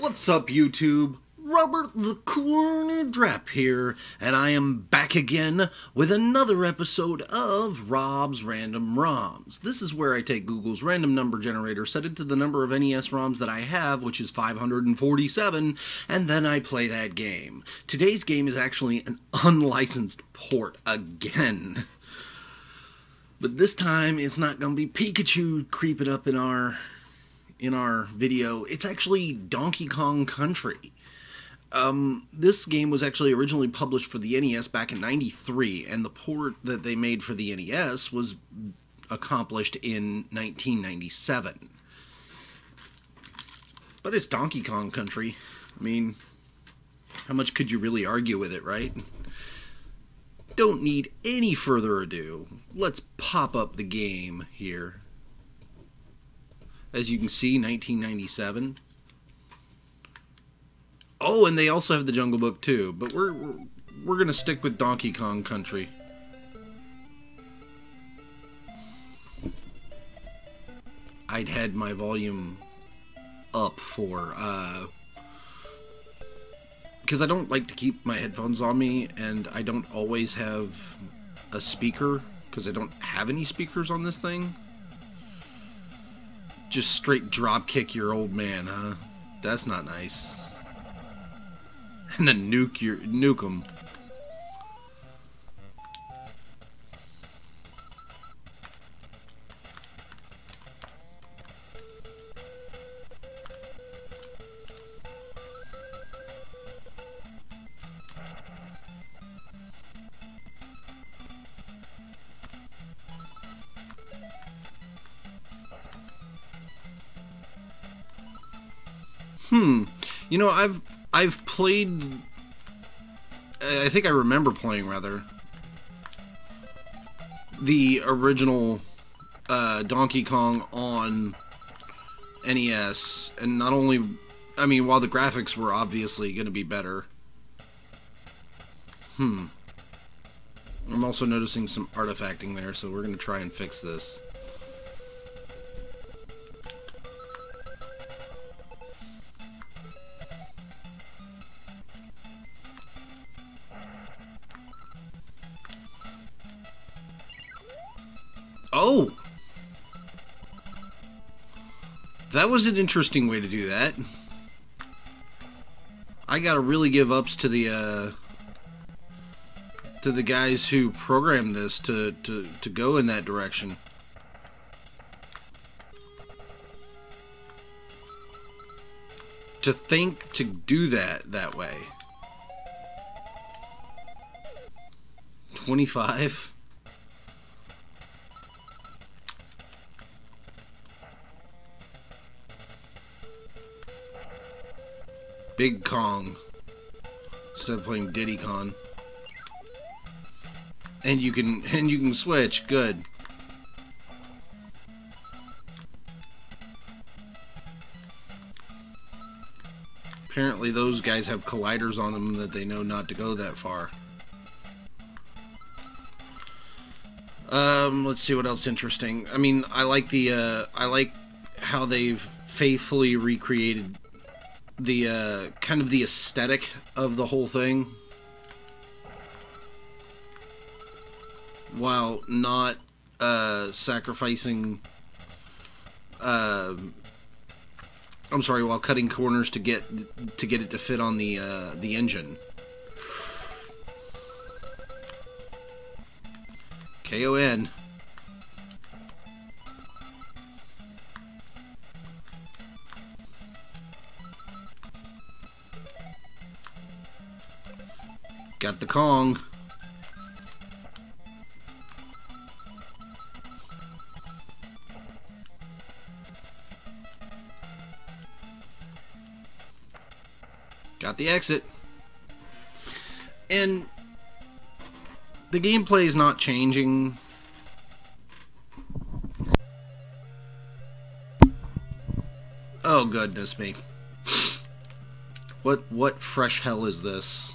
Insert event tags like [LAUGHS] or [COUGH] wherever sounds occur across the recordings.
What's up, YouTube? Robert the Coroner Drapp here, and I am back again with another episode of Rob's Random ROMs. This is where I take Google's random number generator, set it to the number of NES ROMs that I have, which is 547, and then I play that game. Today's game is actually an unlicensed port again. But this time it's not going to be Pikachu creeping up in our in our video. It's actually Donkey Kong Country. Um, this game was actually originally published for the NES back in 93, and the port that they made for the NES was accomplished in 1997. But it's Donkey Kong Country. I mean, how much could you really argue with it, right? Don't need any further ado. Let's pop up the game here. As you can see, 1997. Oh, and they also have the Jungle Book too, but we're we're, we're gonna stick with Donkey Kong Country. I'd had my volume up for uh because I don't like to keep my headphones on me, and I don't always have a speaker because I don't have any speakers on this thing. Just straight drop kick your old man, huh? That's not nice. [LAUGHS] And then nuke your nuke him. Hmm. You know, I've I've played. I think I remember playing rather the original uh, Donkey Kong on NES, and not only, I mean, while the graphics were obviously going to be better. Hmm. I'm also noticing some artifacting there, so we're going to try and fix this. Oh! That was an interesting way to do that. I gotta really give ups to the, uh, to the guys who programmed this to, to, to go in that direction. To think to do that that way. 25? Big Kong instead of playing Diddy Kong. And you can and you can switch. Good. Apparently those guys have colliders on them that they know not to go that far. Um, let's see what else interesting. I mean, I like the uh, I like how they've faithfully recreated the uh, kind of the aesthetic of the whole thing. While not uh, sacrificing uh, I'm sorry while cutting corners to get to get it to fit on the uh, the engine. KON Got the Kong. Got the exit. And the gameplay is not changing. Oh goodness me. What what fresh hell is this?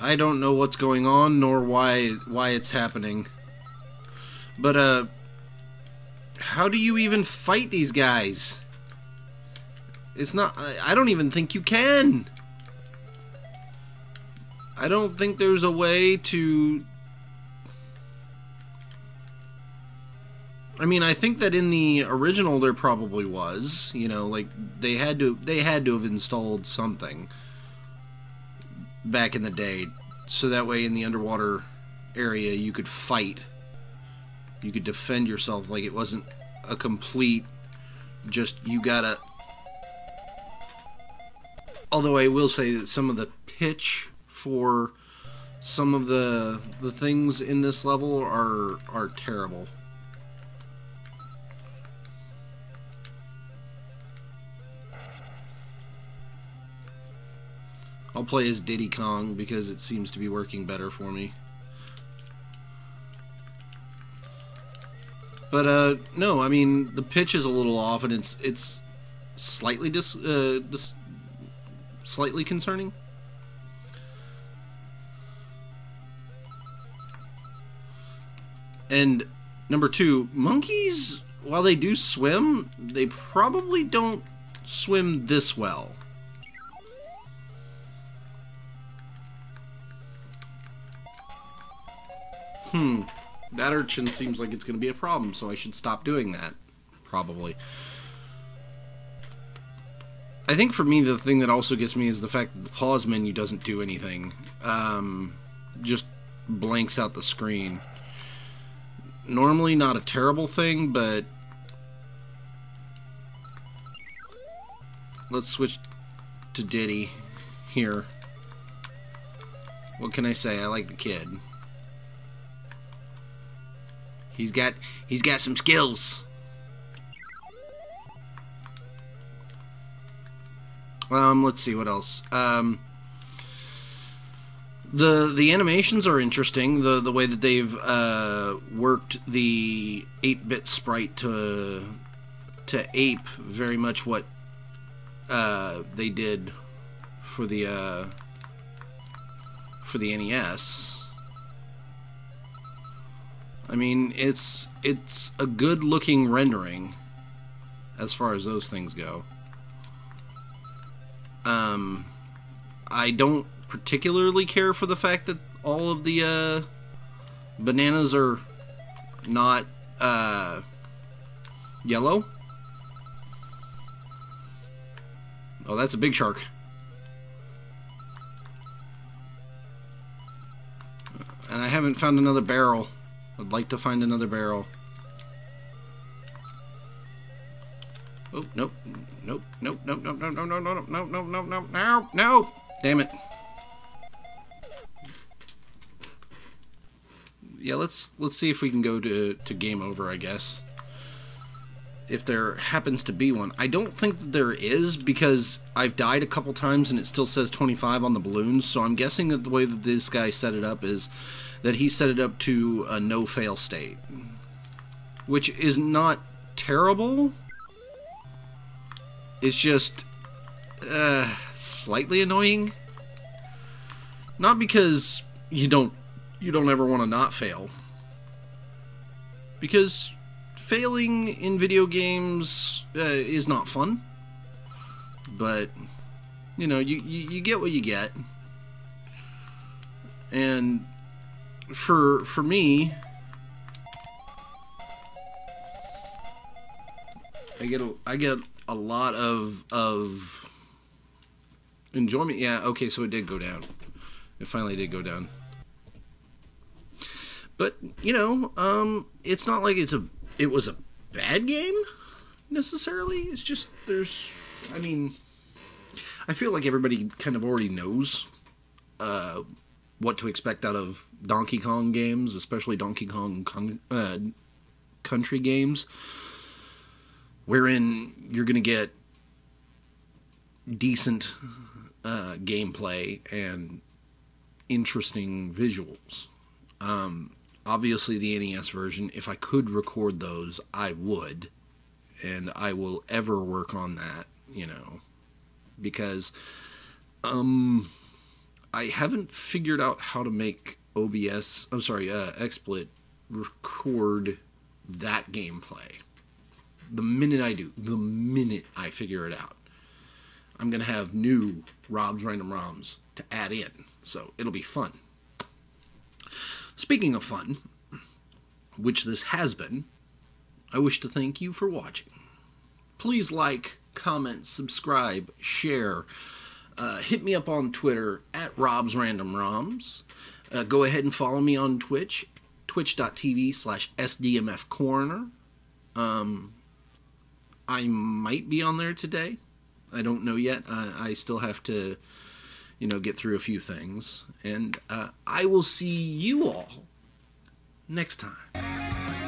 I don't know what's going on nor why why it's happening. But uh how do you even fight these guys? It's not I don't even think you can. I don't think there's a way to I mean, I think that in the original there probably was, you know, like they had to they had to have installed something back in the day so that way in the underwater area you could fight. You could defend yourself like it wasn't a complete just you got to Although I will say that some of the pitch for some of the the things in this level are are terrible. I'll play as Diddy Kong because it seems to be working better for me. But uh, no, I mean the pitch is a little off, and it's it's slightly dis, uh, dis slightly concerning. And number two, monkeys, while they do swim, they probably don't swim this well. Hmm. That urchin seems like it's going to be a problem, so I should stop doing that. Probably. I think for me, the thing that also gets me is the fact that the pause menu doesn't do anything. Um, just blanks out the screen. Normally not a terrible thing, but... Let's switch to Diddy here. What can I say? I like the kid. He's got he's got some skills. Um, let's see what else. Um, the the animations are interesting. The the way that they've uh, worked the eight bit sprite to to ape very much what uh, they did for the uh, for the NES. I mean, it's it's a good looking rendering as far as those things go. Um, I don't particularly care for the fact that all of the uh, bananas are not uh, yellow. Oh, that's a big shark. And I haven't found another barrel. I'd like to find another barrel. Oh, nope. Nope, nope, nope, nope, nope, nope, nope, nope, nope, nope. Damn it. Yeah, let's let's see if we can go to to game over, I guess. If there happens to be one. I don't think that there is because I've died a couple times and it still says 25 on the balloons, so I'm guessing that the way that this guy set it up is that he set it up to a no fail state, which is not terrible. It's just uh, slightly annoying. Not because you don't you don't ever want to not fail. Because failing in video games uh, is not fun. But you know, you, you you get what you get. And for for me, I get a, I get a lot of of enjoyment. Yeah, okay, so it did go down. It finally did go down. But you know, um, it's not like it's a it was a bad game necessarily. It's just there's, I mean, I feel like everybody kind of already knows uh, what to expect out of Donkey Kong games, especially Donkey Kong uh, country games, wherein you're going to get decent uh, gameplay and interesting visuals. Um, obviously, the NES version, if I could record those, I would. And I will ever work on that, you know, because um, I haven't figured out how to make OBS, I'm sorry, uh, XSplit record that gameplay. The minute I do, the minute I figure it out, I'm going to have new Rob's Random ROMs to add in. So it'll be fun. Speaking of fun, which this has been, I wish to thank you for watching. Please like, comment, subscribe, share. Uh, hit me up on Twitter at Rob's Random ROMs. Uh, go ahead and follow me on Twitch, twitch.tv slash sdmfcoroner. Um, I might be on there today. I don't know yet. I still have to, you know, get through a few things. And uh, I will see you all next time.